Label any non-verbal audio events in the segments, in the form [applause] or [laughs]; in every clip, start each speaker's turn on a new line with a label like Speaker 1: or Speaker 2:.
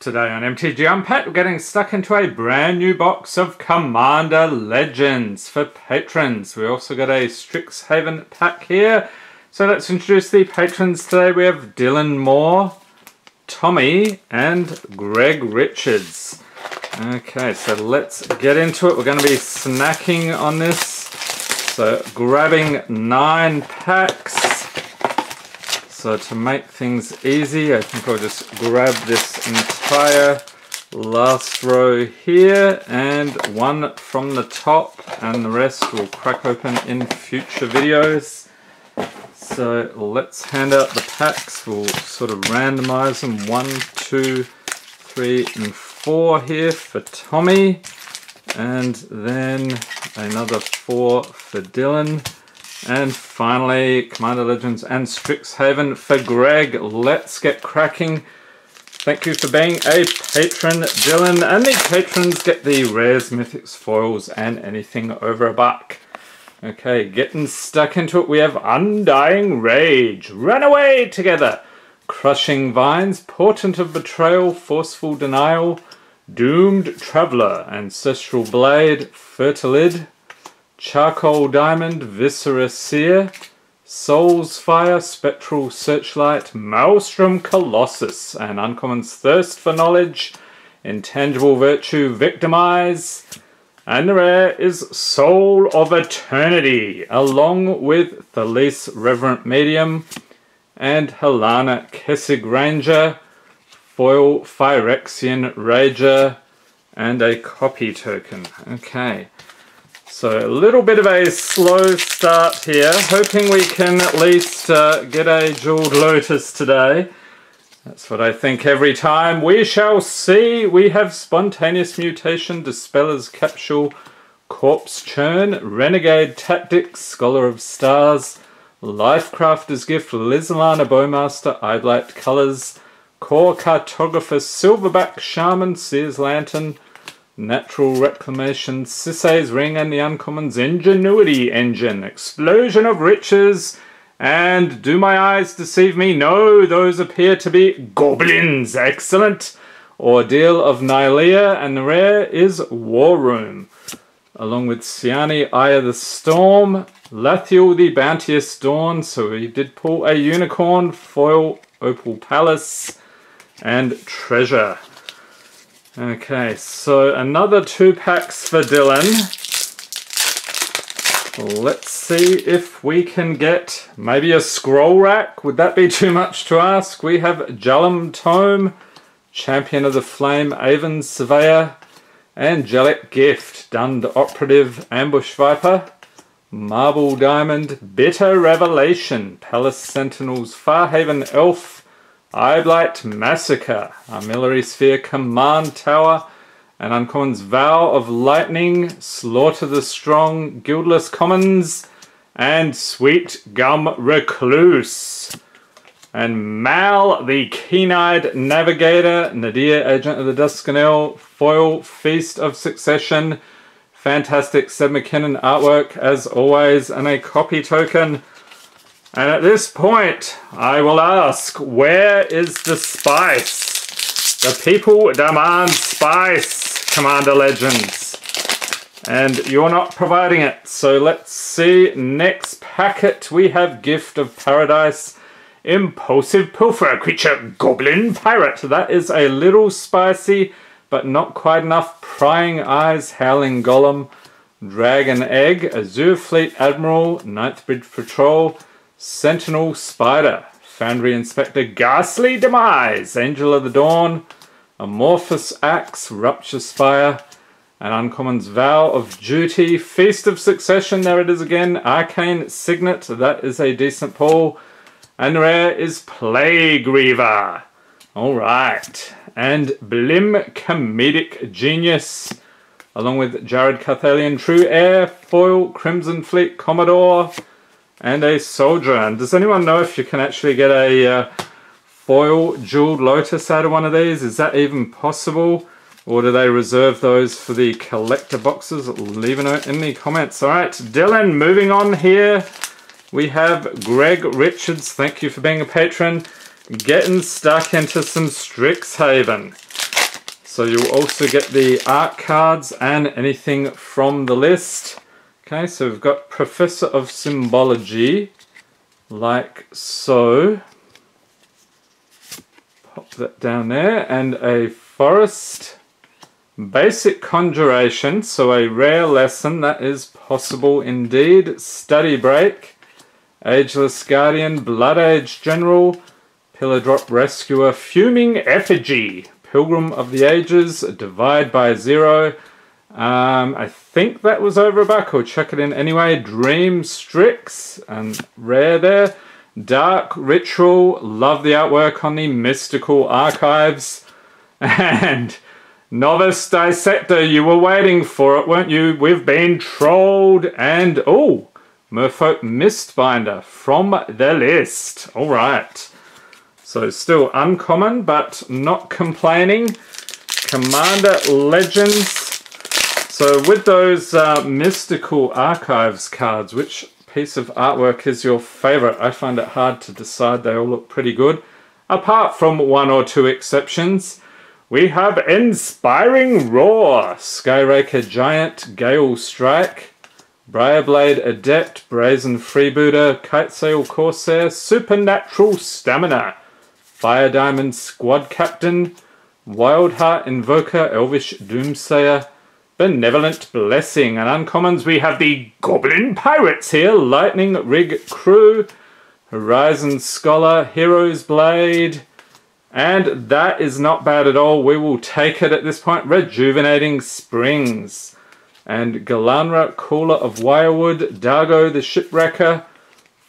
Speaker 1: Today on MTG Unpacked, we're getting stuck into a brand new box of Commander Legends for patrons. We also got a Strixhaven pack here. So let's introduce the patrons today. We have Dylan Moore, Tommy, and Greg Richards. Okay, so let's get into it. We're going to be snacking on this. So grabbing nine packs. So to make things easy, I think I'll just grab this entire last row here and one from the top and the rest will crack open in future videos. So let's hand out the packs. We'll sort of randomize them. One, two, three, and four here for Tommy. And then another four for Dylan. And finally, Commander Legends and Strixhaven for Greg. Let's get cracking. Thank you for being a patron, Dylan. And the patrons get the rares, mythics, foils, and anything over a buck. Okay, getting stuck into it, we have Undying Rage, Run Away Together, Crushing Vines, Portent of Betrayal, Forceful Denial, Doomed Traveller, Ancestral Blade, Fertilid, Charcoal Diamond, Viscera Seer, Soul's Fire, Spectral Searchlight, Maelstrom Colossus, and Uncommon's Thirst for Knowledge, Intangible Virtue, Victimize, and the rare is Soul of Eternity, along with Thalisse Reverent Medium and Halana Kessig Ranger, Foil Phyrexian Rager, and a copy token. Okay. So a little bit of a slow start here, hoping we can at least uh, get a Jeweled Lotus today. That's what I think every time. We shall see. We have Spontaneous Mutation, Dispeller's Capsule, Corpse Churn, Renegade Tactics, Scholar of Stars, Lifecrafter's Gift, Lys Alana Bowmaster, Eyeblight Cullers, Core Cartographer, Silverback Shaman, Seer's Lantern, Natural Reclamation, Sisay's Ring, and the Uncommon's Ingenuity Engine. Explosion of Riches. And do my eyes deceive me? No, those appear to be goblins. Excellent. Ordeal of Nylea, and the rare is War Room. Along with Siani, Eye of the Storm, Lathiel the Bounteous Dawn, so we did pull a Unicorn, Foil, Opal Palace, and Treasure. Okay, so another two packs for Dylan. Let's see if we can get maybe a scroll rack. Would that be too much to ask? We have Jalum Tome, Champion of the Flame, Aven Surveyor, Angelic Gift, Dhund Operative, Ambush Viper, Marble Diamond, Bitter Revelation, Palace Sentinels, Farhaven Elf, Eyeblight Massacre, Armillary Sphere Command Tower, and Uncommon's Vow of Lightning, Slaughter the Strong, Guildless Commons, and Sweet Gum Recluse. And Mal, the Keen-Eyed Navigator, Nadier, Agent of the Duskenel, Foil, Feast of Succession, fantastic Seb McKinnon artwork as always, and a copy token. And at this point, I will ask, where is the spice? The people demand spice, Commander Legends. And you're not providing it. So let's see. Next packet, we have Gift of Paradise. Impulsive Pilfer, creature Goblin Pirate. That is a little spicy, but not quite enough. Prying Eyes, Howling Golem, Dragon Egg, Azure Fleet Admiral, Ninth Bridge Patrol, Sentinel Spider, Foundry Inspector, Ghastly Demise, Angel of the Dawn, Amorphous Axe, Rupture Spire, and Uncommon's Vow of Duty, Feast of Succession, there it is again, Arcane Signet, that is a decent pull, and rare is Plague Reaver. Alright, and Blim Comedic Genius, along with Jared Carthalion, True Heir, Foil, Crimson Fleet, Commodore, and a soldier. And does anyone know if you can actually get a uh, foil jeweled lotus out of one of these? Is that even possible? Or do they reserve those for the collector boxes? Leave a note in the comments. All right, Dylan, moving on here. We have Greg Richards. Thank you for being a patron. Getting stuck into some Strixhaven. So you'll also get the art cards and anything from the list. Okay, so we've got Professor of Symbology, like so. Pop that down there, and a Forest. Basic Conjuration, so a rare lesson, that is possible indeed. Study Break, Ageless Guardian, Blood Age General, Pillar Drop Rescuer, Fuming Effigy, Pilgrim of the Ages, Divide by Zero. Um, I think that was over a buck, I'll check it in anyway. Dream Strix, and rare there. Dark Ritual, love the artwork on the Mystical Archives. [laughs] And Novice Dissector, you were waiting for it, weren't you? We've been trolled and, oh, Merfolk Mistbinder from the list. All right. So still uncommon, but not complaining. Commander Legends. So with those uh, Mystical Archives cards, which piece of artwork is your favorite? I find it hard to decide. They all look pretty good. Apart from one or two exceptions. We have Inspiring Roar, Skyraker Giant, Gale Strike, Briarblade Adept, Brazen Freebooter, Kitesail Corsair, Supernatural Stamina, Fire Diamond Squad Captain, Wildheart Invoker, Elvish Doomsayer, Benevolent Blessing, and uncommons we have the Goblin Pirates here, Lightning Rig Crew, Horizon Scholar, Hero's Blade, and that is not bad at all. We will take it at this point. Rejuvenating Springs. And Gilanra, Caller of Wirewood. Dargo, the Shipwrecker.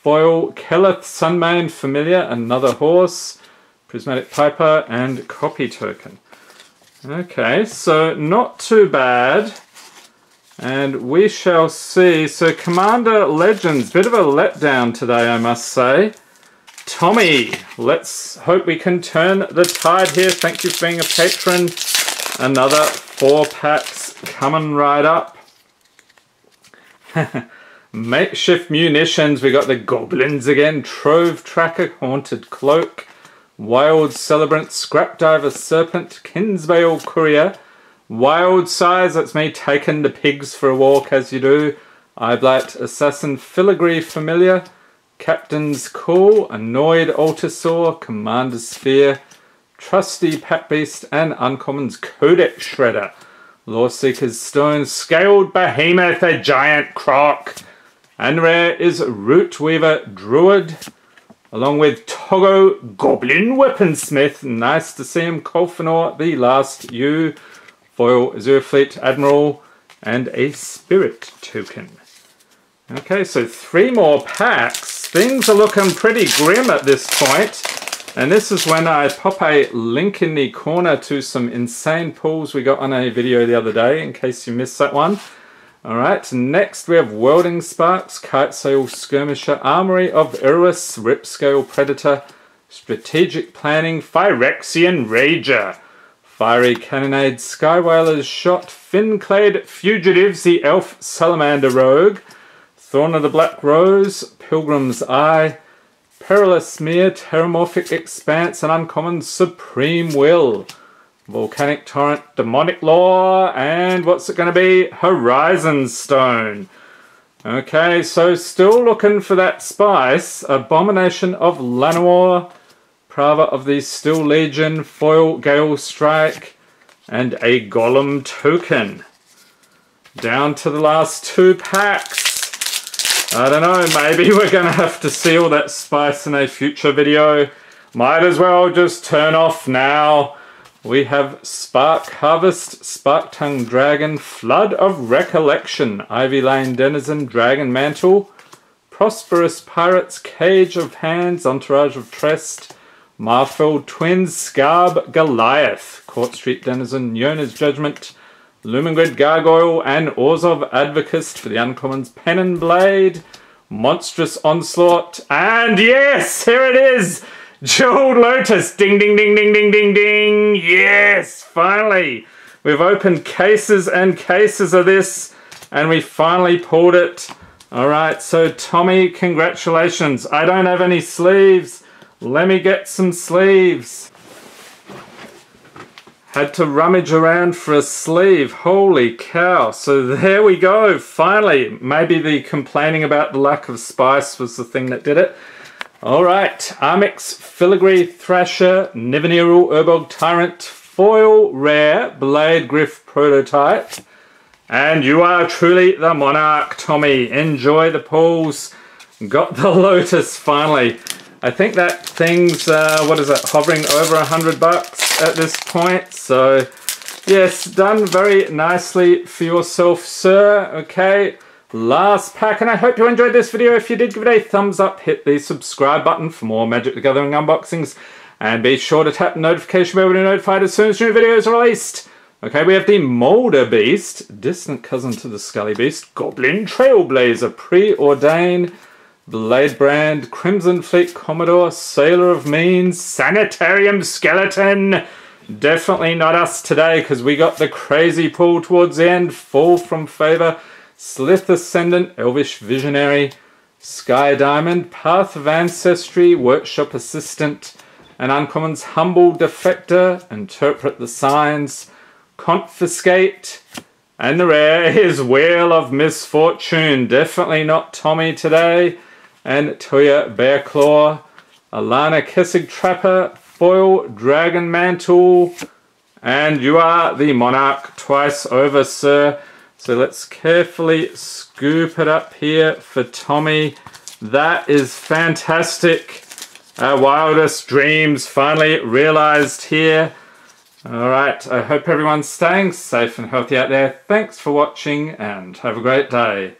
Speaker 1: Foil, Keleth, Sunmane, Familiar, another horse. Prismatic Piper, and Copy Token. Okay, so not too bad. And we shall see. So Commander Legends, bit of a letdown today, I must say. Tommy, let's hope we can turn the tide here. Thank you for being a patron. Another four packs coming right up. [laughs] Makeshift munitions. We got the goblins again. Trove Tracker, Haunted Cloak. Wild Celebrant, Scrap Diver Serpent, Kinsbaile Courier. Wild Size, that's me taking the pigs for a walk as you do. Eyeblight Assassin, Filigree Familiar. Captain's Call, Annoyed Altisaur, Commander's Sphere, Trusty Pack Beast, and Uncommon's Codex Shredder. Loreseeker's Stone, Scaled Behemoth, a Giant Croc. And rare is Root Weaver Druid, along with Toggo Goblin Weaponsmith. Nice to see him. Colfenor, the last Yew. Foil Azurefleet Admiral, and a Spirit Token. Okay, so three more packs. Things are looking pretty grim at this point. And this is when I pop a link in the corner to some insane pulls we got on a video the other day, in case you missed that one. Alright, next we have Welding Sparks, Kite Sail Skirmisher, Armory of Iroas, Ripscale Predator, Strategic Planning, Phyrexian Rager, Fiery Cannonade, Skywhaler's Shot, Finclade Fugitives, the Elf Salamander Rogue, Thorn of the Black Rose, Pilgrim's Eye, Perilous Myr, Terramorphic Expanse, and Uncommon Supreme Will. Volcanic Torrent, Demonic Lore, and what's it going to be? Horizon Stone. Okay, so still looking for that spice. Abomination of Llanowar, Prava of the Steel Legion, Foil Gale Strike, and a Golem Token. Down to the last two packs. I don't know, maybe we're going to have to see all that spice in a future video. Might as well just turn off now. We have Spark Harvest, Spark Tongue Dragon, Flood of Recollection, Ivy Lane Denizen, Dragon Mantle, Prosperous Pirates, Cage of Hands, Entourage of Trest, Marfell Twins, Scarb Goliath, Court Street Denizen, Iona's Judgment, Lumengrid Gargoyle and Orzhov Advokist for the uncommons Pen and Blade, Monstrous Onslaught, and yes, here it is! Jeweled Lotus! Ding, ding, ding, ding, ding, ding, ding! Yes, finally! We've opened cases and cases of this, and we finally pulled it. Alright, so Tommy, congratulations. I don't have any sleeves. Let me get some sleeves. Had to rummage around for a sleeve. Holy cow. So there we go. Finally, maybe the complaining about the lack of spice was the thing that did it. All right, Armix Filigree Thrasher Nevinyrral Urborg Tyrant Foil Rare Bladegriff Prototype. And you are truly the monarch, Tommy. Enjoy the pulls. Got the [laughs] Lotus finally. I think that thing's, uh, what is it, hovering over a hundred bucks at this point. So, yes, done very nicely for yourself, sir. Okay, last pack. And I hope you enjoyed this video. If you did, give it a thumbs up. Hit the subscribe button for more Magic the Gathering unboxings. And be sure to tap the notification bell to be notified as soon as new videos are released. Okay, we have the Molder Beast, distant cousin to the Scully Beast, Goblin Trailblazer, preordained Blade Brand, Crimson Fleet Commodore, Sailor of Means, Sanitarium Skeleton. Definitely not us today because we got the crazy pull towards the end. Fall from Favor, Slith Ascendant, Elvish Visionary, Sky Diamond, Path of Ancestry, Workshop Assistant, and Uncommon's Humble Defector, Interpret the Signs, Confiscate, and the rare is Wheel of Misfortune. Definitely not Tommy today and Tuya Bearclaw, Alena Kessig Trapper, Foil Dragon Mantle, and you are the Monarch twice over, sir. So let's carefully scoop it up here for Tommy. That is fantastic. Our wildest dreams finally realized here. Alright, I hope everyone's staying safe and healthy out there. Thanks for watching and have a great day.